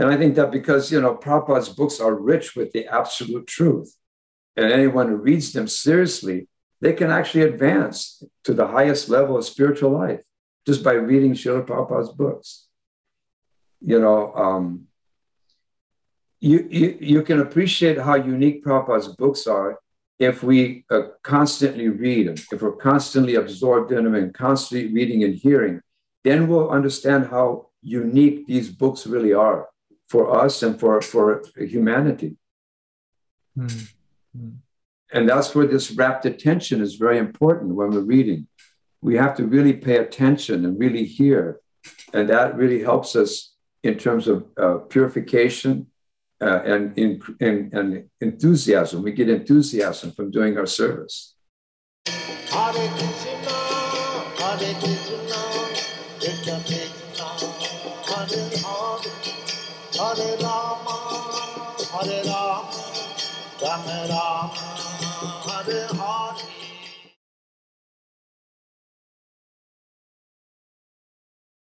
And I think that because, you know, Prabhupada's books are rich with the absolute truth, and anyone who reads them seriously, they can actually advance to the highest level of spiritual life just by reading Srila Prabhupada's books. You know, um, you, you, you can appreciate how unique Prabhupada's books are if we uh, constantly read them, if we're constantly absorbed in them and constantly reading and hearing, then we'll understand how unique these books really are for us and for, for humanity. Mm-hmm. And that's where this rapt attention is very important when we're reading. We have to really pay attention and really hear. And that really helps us in terms of uh, purification uh, and, in, in, and enthusiasm. We get enthusiasm from doing our service. Hare Rama, Hare Rama, Rama Rama, Hare Hare.